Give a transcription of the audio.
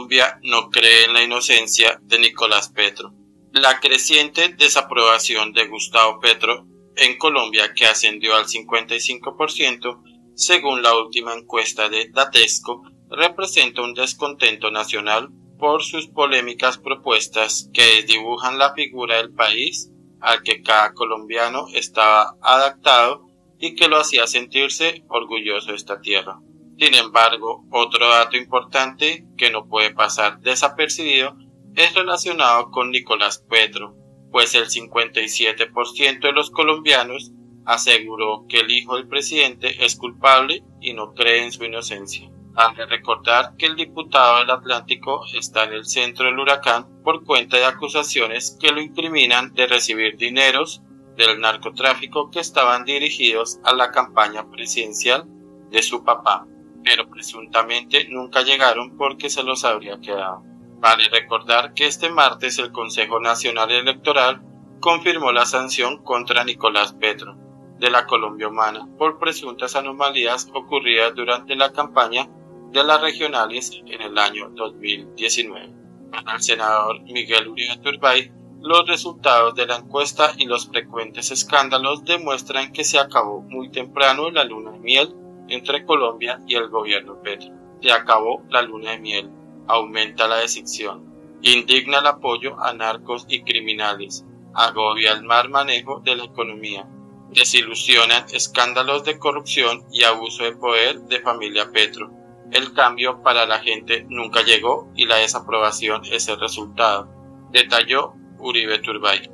Colombia no cree en la inocencia de Nicolás Petro. La creciente desaprobación de Gustavo Petro en Colombia, que ascendió al 55%, según la última encuesta de Datesco, representa un descontento nacional por sus polémicas propuestas que dibujan la figura del país al que cada colombiano estaba adaptado y que lo hacía sentirse orgulloso de esta tierra. Sin embargo, otro dato importante que no puede pasar desapercibido es relacionado con Nicolás Petro, pues el 57% de los colombianos aseguró que el hijo del presidente es culpable y no cree en su inocencia. Que recordar que el diputado del Atlántico está en el centro del huracán por cuenta de acusaciones que lo incriminan de recibir dineros del narcotráfico que estaban dirigidos a la campaña presidencial de su papá, pero presuntamente nunca llegaron porque se los habría quedado. Vale recordar que este martes el Consejo Nacional Electoral confirmó la sanción contra Nicolás Petro de la Colombia Humana por presuntas anomalías ocurridas durante la campaña de las regionales en el año 2019. Para el senador Miguel Uribe Turbay, los resultados de la encuesta y los frecuentes escándalos demuestran que se acabó muy temprano la luna de miel entre Colombia y el gobierno Petro. Se acabó la luna de miel, aumenta la decepción, indigna el apoyo a narcos y criminales, agobia el mal manejo de la economía, desilusionan escándalos de corrupción y abuso de poder de familia Petro, el cambio para la gente nunca llegó y la desaprobación es el resultado, detalló Uribe Turbay.